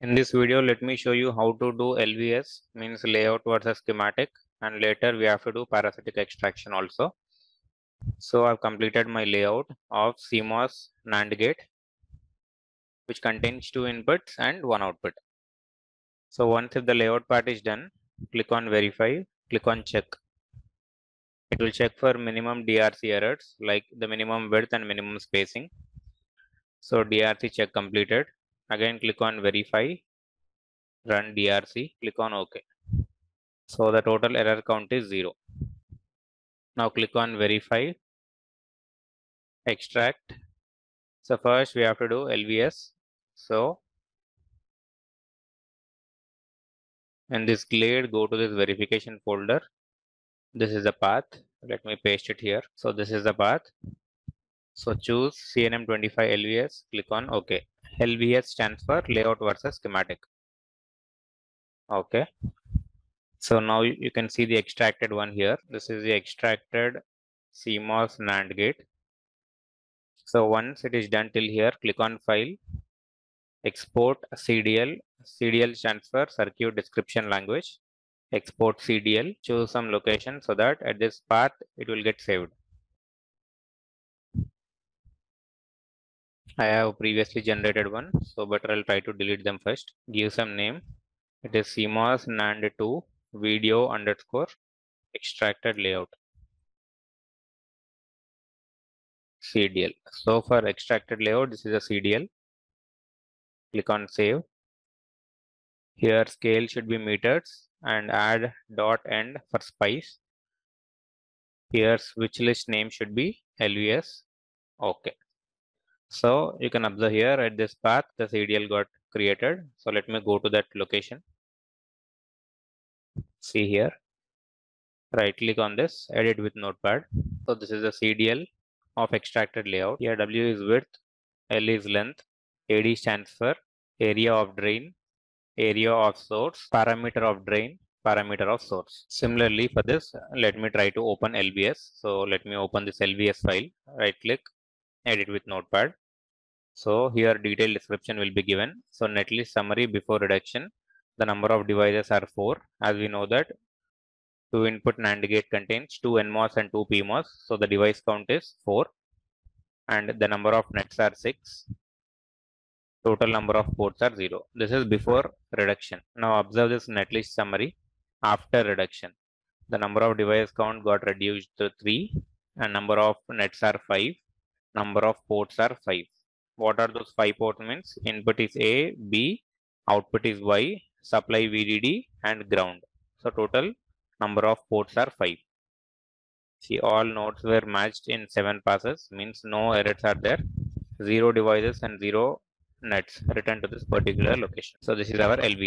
In this video, let me show you how to do LVS, means layout versus schematic, and later we have to do parasitic extraction also. So I've completed my layout of CMOS NAND gate, which contains two inputs and one output. So once if the layout part is done, click on verify, click on check. It will check for minimum DRC errors like the minimum width and minimum spacing. So DRC check completed. Again, click on verify, run DRC, click on OK. So the total error count is zero. Now click on verify, extract. So first we have to do LVS. So in this glade, go to this verification folder. This is the path. Let me paste it here. So this is the path. So choose CNM25 LVS, click on OK. LVS stands for layout versus schematic. Okay. So now you can see the extracted one here. This is the extracted CMOS NAND gate. So once it is done till here, click on file, export CDL. CDL stands for circuit description language. Export CDL, choose some location so that at this path it will get saved. I have previously generated one, so better I'll try to delete them first. Give some name. It is CMOS NAND 2 video underscore extracted layout. CDL. So for extracted layout, this is a CDL. Click on save. Here scale should be meters and add dot end for spice. Here switch list name should be LVS. Okay. So you can observe here at this path, the CDL got created. So let me go to that location. See here. Right click on this, edit with notepad. So this is the CDL of extracted layout. Here W is width, L is length, AD stands for area of drain, area of source, parameter of drain, parameter of source. Similarly for this, let me try to open LVS. So let me open this LVS file, right click, edit with notepad. So here detailed description will be given. So netlist summary before reduction, the number of devices are 4 as we know that 2 input NAND gate contains 2 NMOS and 2 PMOS. So the device count is 4 and the number of nets are 6. Total number of ports are 0. This is before reduction. Now observe this netlist summary after reduction. The number of device count got reduced to 3 and number of nets are 5. Number of ports are 5. What are those 5 ports means? Input is A, B, output is Y, supply VDD and ground. So total number of ports are 5. See all nodes were matched in 7 passes means no errors are there. 0 devices and 0 nets return to this particular location. So this is our LVS.